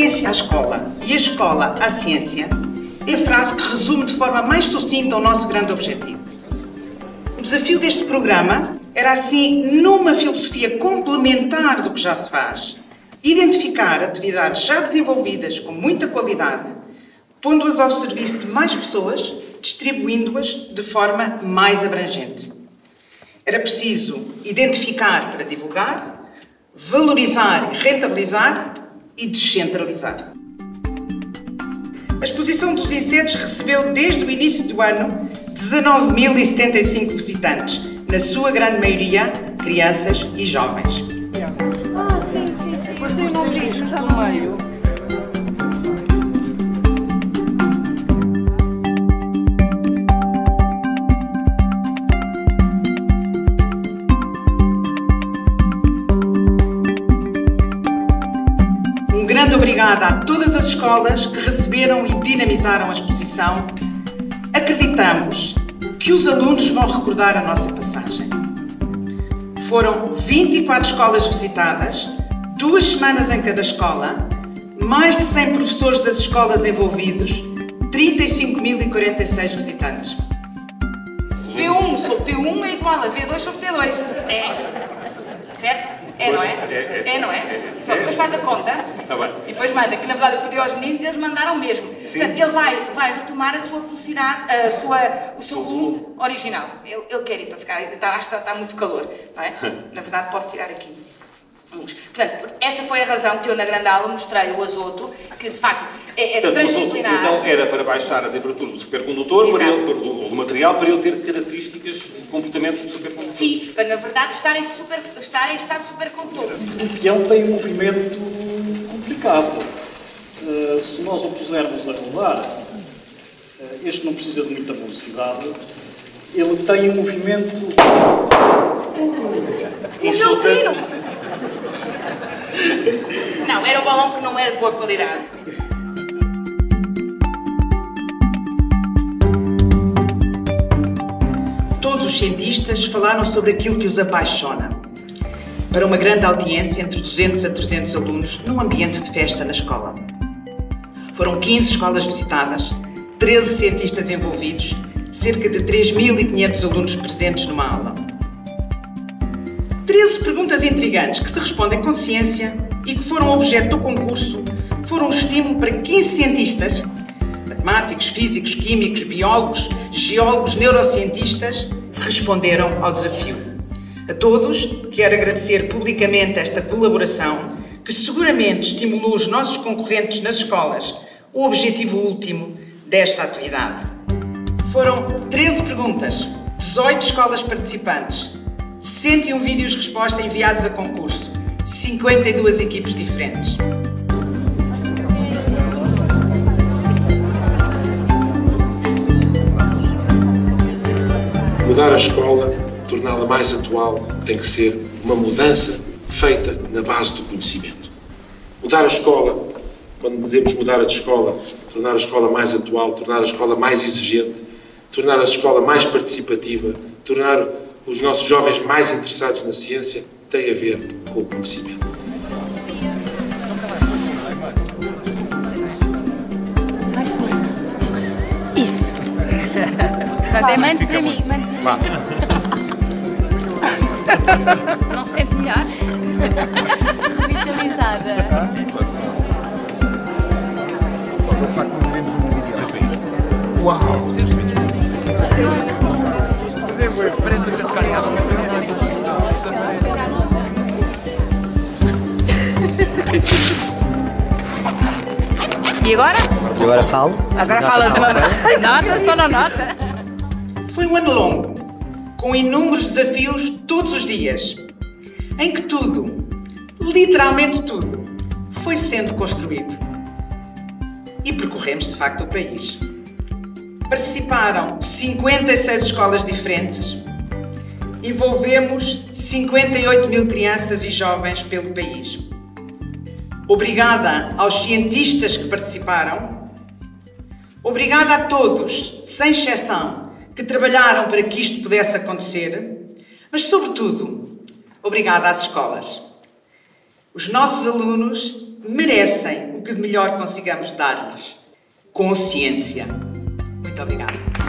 escola à ciência é a frase que resume de forma mais sucinta o nosso grande objetivo. O desafio deste programa era, assim, numa filosofia complementar do que já se faz, identificar atividades já desenvolvidas com muita qualidade, pondo-as ao serviço de mais pessoas, distribuindo-as de forma mais abrangente. Era preciso identificar para divulgar, valorizar e rentabilizar e descentralizar. A exposição dos insetos recebeu desde o início do ano 19.075 visitantes, na sua grande maioria crianças e jovens. Ah, sim, sim, sim. Grande obrigada a todas as escolas que receberam e dinamizaram a exposição. Acreditamos que os alunos vão recordar a nossa passagem. Foram 24 escolas visitadas, duas semanas em cada escola, mais de 100 professores das escolas envolvidos, 35.046 visitantes. T1 sobre T1 é igual a V2 sobre T2. É. Certo? É, não é? É, é. É, não é? Só depois faz a conta Tá bem. e depois manda, que na verdade eu pedi aos meninos e eles mandaram mesmo. Portanto, ele vai, vai retomar a sua velocidade, a sua, o seu volume original. Ele, ele quer ir para ficar, está, acho que está, está muito calor. Não é? Na verdade, posso tirar aqui. Portanto, por- essa foi a razão que eu na grande aula mostrei o azoto, que de facto é, é Portanto, o transdisciplinar. então era para baixar a temperatura do supercondutor, para Exato. ele, para, do, do material, para ele ter características e comportamentos do supercondutor. Sim, para na verdade estar em, super, estar em estado supercondutor. O peão tem um movimento complicado. Uh, se nós o pusermos a rodar, uh, este não precisa de muita velocidade, ele tem um movimento. O neutrino! Não, era o balão que não era de boa qualidade. Todos os cientistas falaram sobre aquilo que os apaixona. Para uma grande audiência, entre 200 a 300 alunos, num ambiente de festa na escola. Foram 15 escolas visitadas, 13 cientistas envolvidos, cerca de 3.500 alunos presentes numa aula. 13 perguntas intrigantes que se respondem com ciência e que foram objeto do concurso foram um estímulo para 15 cientistas, matemáticos, físicos, químicos, biólogos, geólogos, neurocientistas, responderam ao desafio. A todos, quero agradecer publicamente esta colaboração que seguramente estimulou os nossos concorrentes nas escolas, o objetivo último desta atividade. Foram 13 perguntas, 18 escolas participantes, 101 vídeos resposta enviados a concurso, 52 equipes diferentes. Mudar a escola, torná-la mais atual, tem que ser uma mudança feita na base do conhecimento. Mudar a escola, quando dizemos mudar a escola, tornar a escola mais atual, tornar a escola mais exigente, tornar a escola mais participativa, tornar os nossos jovens mais interessados na ciência, tem a ver com o conhecimento. Mais força. Isso. Portanto, é mande para mim. Mande Vá. Não se sente melhor? Vitalizada. Só pelo facto de vermos um vídeo. Uau! E agora? E agora falo. Agora fala de uma nota, estou na nota. Foi um ano longo, com inúmeros desafios todos os dias, em que tudo, literalmente tudo, foi sendo construído. E percorremos de facto o país. Participaram 56 escolas diferentes, envolvemos 58 mil crianças e jovens pelo país. Obrigada aos cientistas que participaram, Obrigada a todos, sem exceção, que trabalharam para que isto pudesse acontecer, mas, sobretudo, obrigada às escolas. Os nossos alunos merecem o que de melhor consigamos dar-lhes. consciência. Muito obrigada.